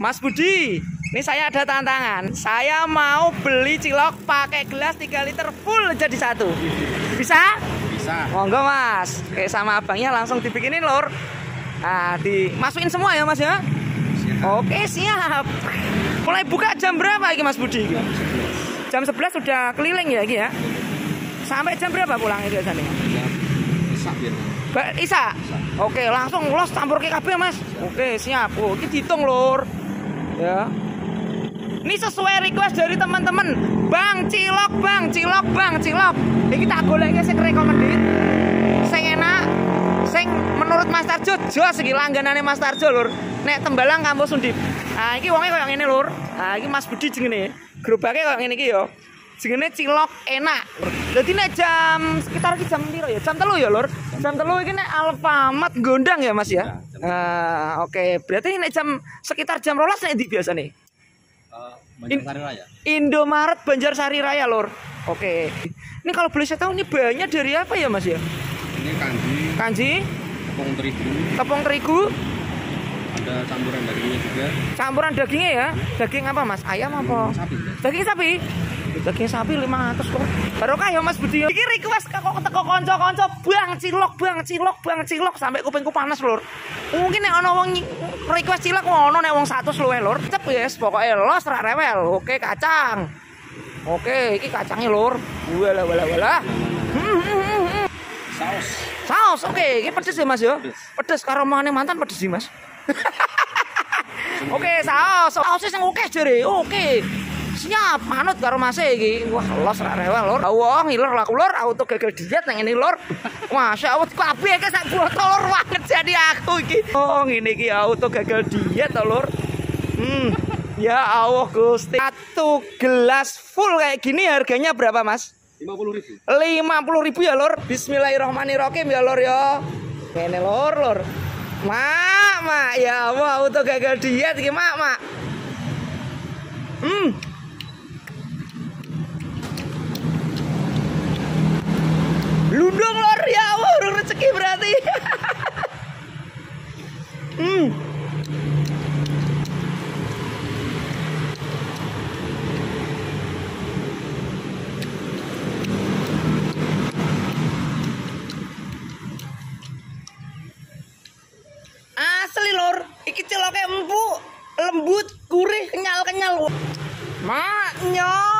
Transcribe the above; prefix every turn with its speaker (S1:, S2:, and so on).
S1: Mas Budi, ini saya ada tantangan. Saya mau beli cilok pakai gelas 3 liter full jadi satu. Bisa?
S2: Bisa.
S1: Monggo Mas. Oke sama abangnya langsung dibikinin lur. Nah, dimasukin semua ya Mas ya. Oke siap. Mulai buka jam berapa ini Mas Budi? Jam 11 sudah keliling ya ini ya. Sampai jam berapa pulang itu biasanya?
S2: Bisa ya.
S1: Mbak Isa. Oke, langsung los campur ke KB Mas. Oke, siap. Oh, ini dihitung lur. Ya. Ini sesuai request dari teman-teman. Bang, cilok, Bang, cilok, Bang, cilok. Iki tak golekke sing recommended. Sing enak, sing menurut Mas Tarjo jos iki langganane Mas Tarjo lur. Nek Tembalang kampus Undip. Nah, iki wonge koyo ngene lur. Nah, iki Mas Budi jenenge. Gerobake koyo ngene iki ya. Jenenge cilok enak. Jadi nek jam sekitar jam piro ya? Jam telu ya, Lur. Jam telu iki nek Alfamart gondang ya, Mas ya.
S2: Ya,
S1: Nah, oke. Berarti nek jam sekitar jam 12 nek di biasa nih.
S2: Uh, Banjarsari Raya.
S1: Indomaret Banjarsari Raya, Lur. Oke. Ini kalau boleh saya tahu ini bahannya dari apa ya, Mas ya?
S2: Ini kanji,
S1: Kanji,
S2: tepung terigu,
S1: tepung terigu,
S2: ada campuran dagingnya juga.
S1: campuran dagingnya ya. Daging apa, Mas? Ayam apa?
S2: Sapi.
S1: Daging sapi. Daging sapi 500 kok. Barokah ya Mas Budi. Iki request kok teko kanca-kanca, Bang cilok, Bang cilok, Bang cilok sampai kupingku panas, Lur. Mungkin nek ana wong request cilok ono nek wong 100 luwe, Lur. Cep yes, pokoke los ra rewel. Oke, kacang. Oke, iki kacangnya, Lur. Wala wala wala. Hmm, hmm, hmm.
S2: Saus.
S1: Saus, oke, ini pedes ya Mas ya?
S2: Pedes.
S1: Pedes karo mangane mantan pedes sih Mas. oke, saus. Sausnya sing oke jere. Oke. Siap, manut karo Mas iki. Wah, los ra rewel lur. Wong ngiler laku lur, auto gagal diet nang ngene lur. Masya Allah, kabeh iki sak botol lur banget jadi aku iki. Oh, ngene iki auto gagal diet to lur. Hmm. Ya Allah Gusti. Satu gelas full kayak gini harganya berapa, Mas?
S2: Lima puluh ribu.
S1: lima puluh ribu ya lor Bismillahirrahmanirrahim ya lor ya ini lor lor mak. Ya Allah auto gagal diet mak mak. Hmm Lundung lor ya Allah urung rezeki berarti hmm Asli lor, iki ciloknya empuk, lembut, gurih, kenyal-kenyal. Maknya